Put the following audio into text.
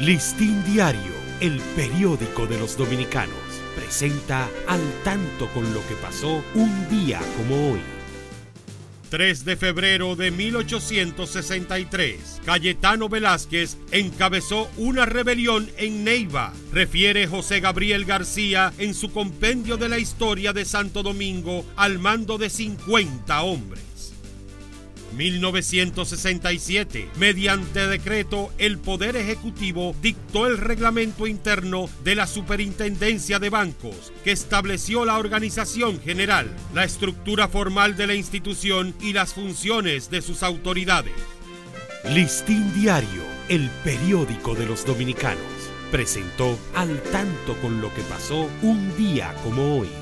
Listín Diario, el periódico de los dominicanos, presenta al tanto con lo que pasó un día como hoy. 3 de febrero de 1863, Cayetano Velázquez encabezó una rebelión en Neiva, refiere José Gabriel García en su compendio de la historia de Santo Domingo al mando de 50 hombres. 1967, mediante decreto, el Poder Ejecutivo dictó el reglamento interno de la Superintendencia de Bancos, que estableció la organización general, la estructura formal de la institución y las funciones de sus autoridades. Listín Diario, el periódico de los dominicanos, presentó al tanto con lo que pasó un día como hoy.